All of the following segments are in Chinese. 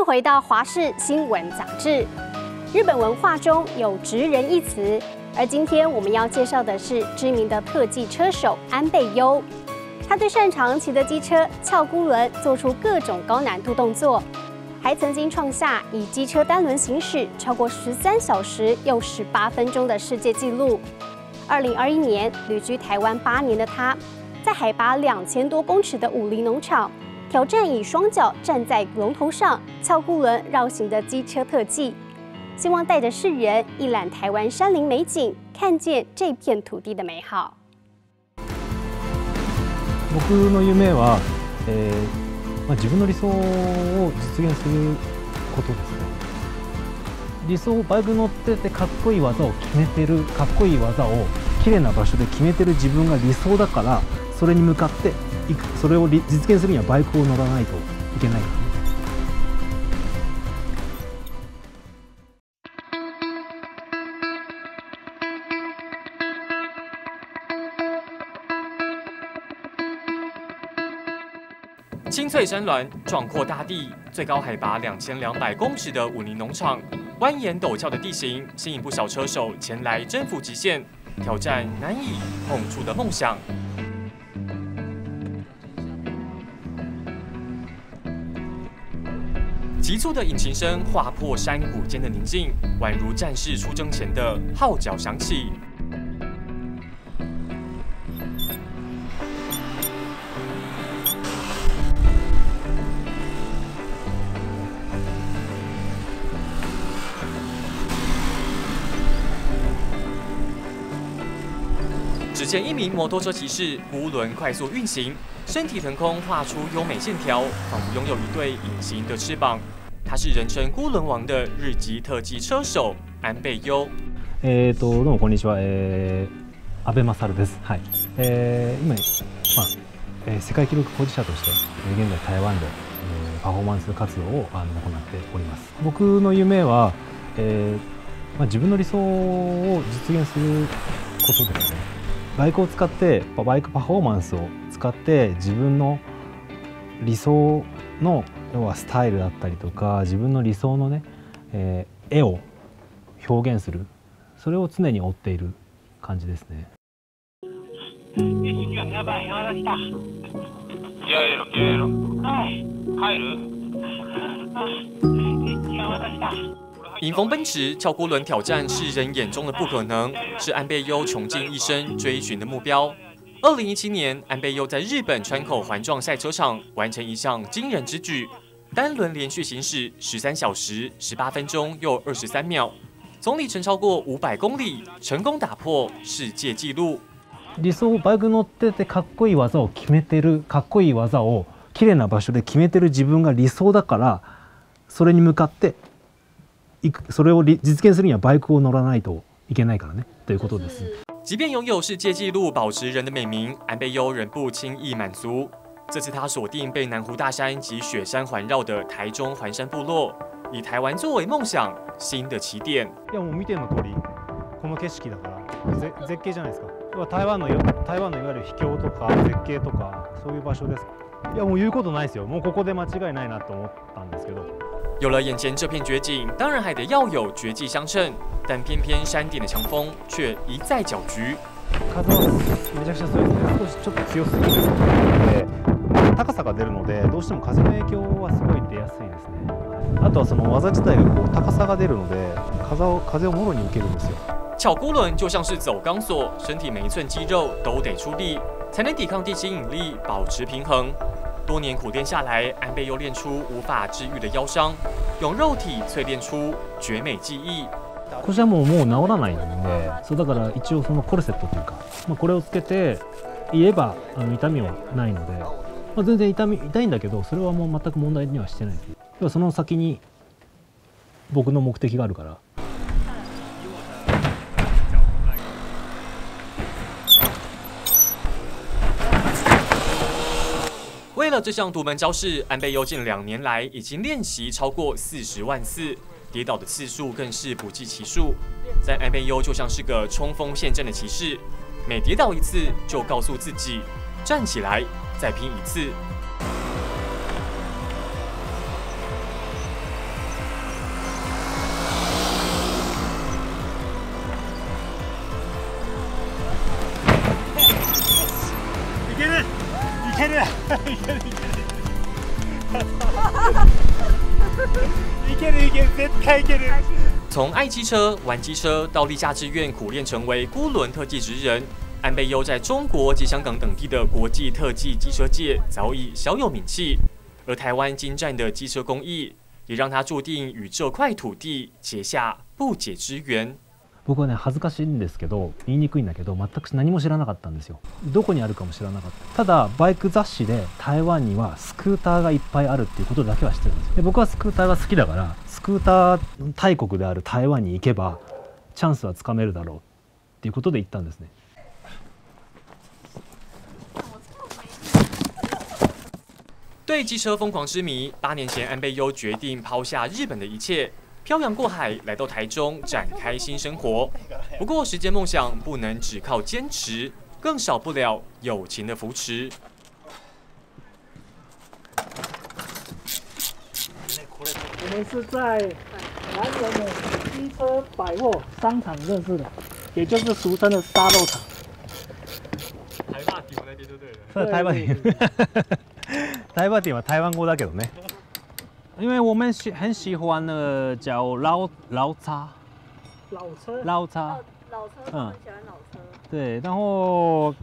迎回到《华视新闻杂志》。日本文化中有“职人”一词，而今天我们要介绍的是知名的特技车手安倍优。他最擅长骑的机车翘孤轮做出各种高难度动作，还曾经创下以机车单轮行驶超过十三小时又十八分钟的世界纪录。二零二一年旅居台湾八年的他，在海拔两千多公尺的武林农场。挑战以双脚站在龙头上翘孤轮绕行的机车特技，希望带着世人一览台湾山林美景，看见这片土地的美好。僕の夢は、えー、まあ自分の理想を実現することですね。理想バイク乗っててかっこいい技を決めてるかっこいい技を綺麗な場所で決めてる自分が理想だからそれに向かってそれを実現するにはバイクを乗らないといけない翠山峦，壮阔大地，最高海拔两千两百公尺的武林农场，蜿蜒陡峭的地形，吸引不少车手前来征服极限，挑战难以碰触的梦想。急促的引擎声划破山谷间的宁静，宛如战士出征前的号角响起。只见一名摩托车骑士孤轮快速运行，身体腾空，画出优美线条，仿佛拥有一对隐形的翅膀。他是人称孤轮王的日籍特技车手安倍优。えっとどうもこんにちは。えー、安倍勝です。はい。えー、今まあ、えー、世界記録保持者として現在台湾で、えー、パフォーマンス活動をあの行っております。僕の夢は、えー、まあ自分の理想を実現することですね。 バイクを使ってバイクパフォーマンスを使って自分の理想の要はスタイルだったりとか自分の理想のね、えー、絵を表現する。それを常に追っている感じですね。入る？迎风奔驰，翘孤轮挑战世人眼中的不可能，是安倍优穷尽一生追寻的目标。二零一七年，安倍优在日本川口环状赛车场完成一项惊人之举，单轮连续行驶十三小时十八分钟又二十三秒，总里程超过五百公里，成功打破世界纪录。理想バイク乗っててかっこいい技を決めてるかっこいい技を綺麗な場所で決めてる自分が理想だからそれに向かって それを実現するにはバイクを乗らないといけないからねということです。即便拥有世界纪录保持人的美名，安倍优仍不轻易满足。这次他锁定被南湖大山及雪山环绕的台中环山部落，以台湾作为梦想新的起点。いやもう見ての通り、この景色だから絶絶景じゃないですか。台湾の台湾のいわゆる秘境とか絶景とかそういう場所です。いやもう言うことないですよ。もうここで間違いないなと思ったんですけど。有了眼前这片绝景，当然还得要有绝技相衬。但偏偏山顶的强风却一再搅局。風はめちゃくちゃ強いですね。少しちょっと強すぎるので、高さが出るので、どうしても風の影響はすごい出やすいですね。あとはその技自体がこう高さが出るので、風を風をもろに受けるんですよ。巧孤轮就像是走钢索，身体每一寸肌肉都得出力，才能抵抗地心引力，保持平衡。 多年苦练下来，安倍又练出无法治愈的腰伤，用肉体淬炼出绝美技艺。腰はもうもう治らないんで、そうだから一応そのコルセットというか、まあこれをつけて言えばあの痛みはないので、まあ全然痛み痛いんだけど、それはもう全く問題にはしてないです。要はその先に僕の目的があるから。了这项独门招式，安倍优近两年来已经练习超过四十万次，跌倒的次数更是不计其数。在安倍优就像是个冲锋陷阵的骑士，每跌倒一次就告诉自己站起来，再拼一次。いけるいける絶対いける从爱机车、玩机车到立下志愿苦练成为孤轮特技职人，安倍优在中国及香港等地的国际特技机车界早已小有名气，而台湾精湛的机车工艺也让他注定与这块土地结下不解之缘。 僕はね恥ずかしいんですけど言いにくいんだけど全く何も知らなかったんですよ。どこにあるかも知らなかった。ただバイク雑誌で台湾にはスクーターがいっぱいあるっていうことだけは知ってるんですよ。で僕はスクーターが好きだからスクーター大国である台湾に行けばチャンスはつかめるだろうっていうことで行ったんですね。对机车疯狂痴迷，八年前安倍优决定抛下日本的一切。漂洋过海来到台中展开新生活，不过实现梦想不能只靠坚持，更少不了友情的扶持。我们是在南人的机车百货商场认识的，也就是俗称的沙漏场。台霸店那边就对了。是台湾店，台湾店は台湾語だけどね。 因为我们喜很喜欢那个叫老老叉，老车，老叉，老车，嗯，喜欢老车。对，然后，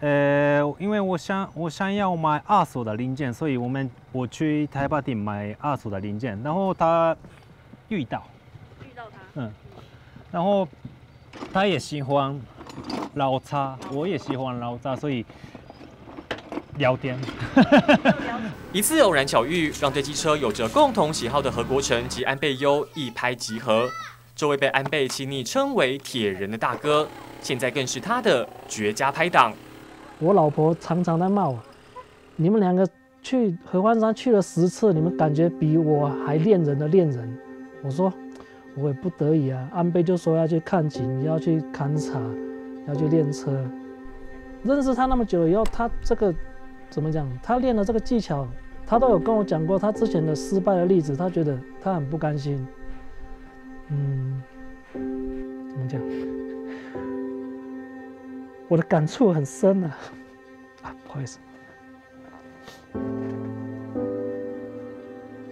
呃，因为我想我想要买二手的零件，所以我们我去台巴店买二手的零件，然后他遇到，遇到他，嗯，然后他也喜欢老叉，我也喜欢老叉，所以。聊天，一次偶然巧遇，让对机车有着共同喜好的何国成及安倍优一拍即合。这位被安倍亲昵称为“铁人”的大哥，现在更是他的绝佳拍档。我老婆常常在骂我：“你们两个去合欢山去了十次，你们感觉比我还恋人的恋人。”我说：“我也不得已啊，安倍就说要去看景，要去勘察，要去练车。认识他那么久以后，他这个。”怎么讲？他练了这个技巧，他都有跟我讲过他之前的失败的例子，他觉得他很不甘心。嗯，怎么讲？我的感触很深啊！啊，不好意思。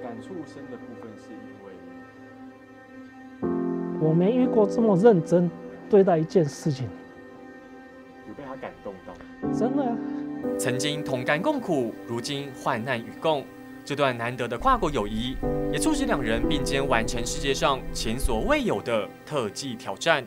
感触深的部分是因为我没遇过这么认真对待一件事情。有被他感动到？真的。曾经同甘共苦，如今患难与共，这段难得的跨国友谊，也促使两人并肩完成世界上前所未有的特技挑战。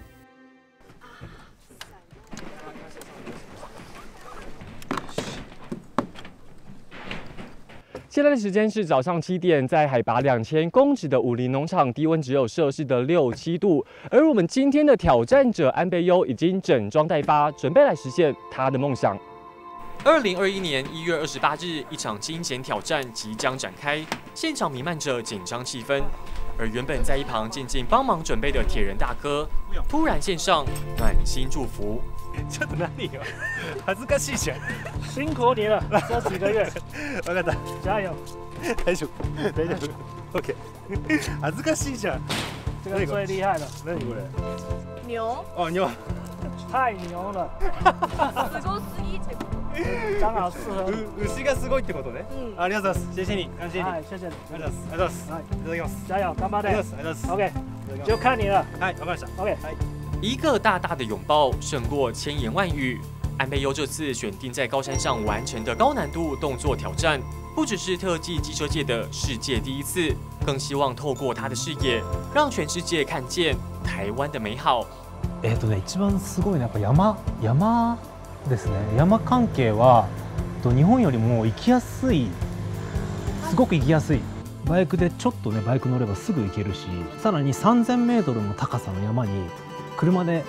现在的时间是早上七点，在海拔两千公尺的武林农场，低温只有摄氏的六七度。而我们今天的挑战者安倍优已经整装待发，准备来实现他的梦想。二零二一年一月二十八日，一场惊险挑战即将展开，现场弥漫着紧张气氛。而原本在一旁静静帮忙准备的铁人大哥，突然献上暖心祝福。ちょっと何よ。恥ずかしいじゃん。辛苦你了，这几个月。分かった。加油。大丈夫。大丈夫。OK。恥ずかしいじゃん。这个最厉害了。何これ？牛。哦牛。 太牛了。すごすぎて。刚好适合。牛がすごいってことね。嗯。ありがとうございます。谢谢你，感谢你。谢谢你。ありがとうございます。はい、いただきます。加油，干巴的。ありがとうございます。OK，就看你了。はい、わかりました。OK。一个大大的拥抱胜过千言万语。安倍优这次选定在高山上完成的高难度动作挑战，不只是特技机车界的世界第一次，更希望透过他的视野，让全世界看见台湾的美好。 えっとね、一番すごいやっぱ山山ですね。山関係はと日本よりも行きやすい、すごく行きやすい。バイクでちょっとねバイク乗ればすぐ行けるし、さらに3000メートルの高さの山に車で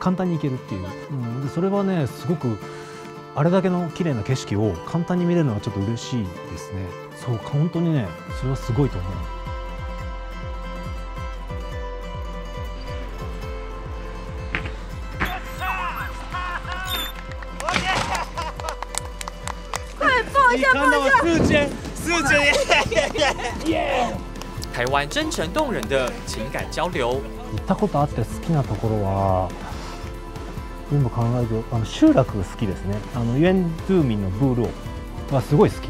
簡単に行けるっていう、うん、でそれはねすごくあれだけの綺麗な景色を簡単に見れるのはちょっと嬉しいですねそうか本当にねそれはすごいと思う你看到我四千四千耶！台湾真诚动人的情感交流。行ったことあって好きなところは全部考えるとあの集落好きですねあのユエンドゥーミンのブールオはすごい好き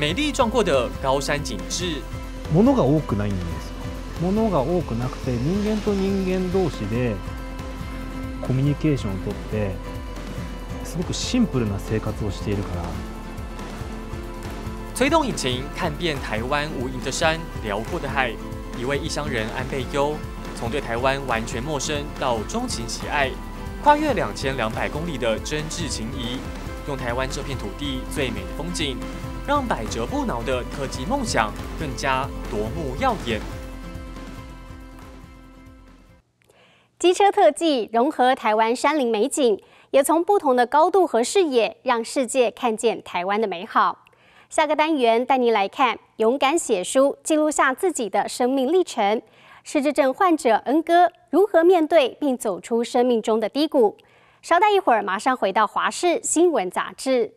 美丽壮阔的高山景致，物が多くないんですよ物が多くなくて人間と人間同士でコミュニケーションをとってすごくシンプルな生活をしているから推动引擎看遍台湾无垠的山、辽阔的海。一位异乡人安倍优，从对台湾完全陌生到钟情喜爱，跨越两千两百公里的真挚情谊，用台湾这片土地最美的风景，让百折不挠的特技梦想更加夺目耀眼。机车特技融合台湾山林美景，也从不同的高度和视野，让世界看见台湾的美好。下个单元带您来看，勇敢写书，记录下自己的生命历程。失智症患者恩哥如何面对并走出生命中的低谷？稍待一会儿，马上回到华视新闻杂志。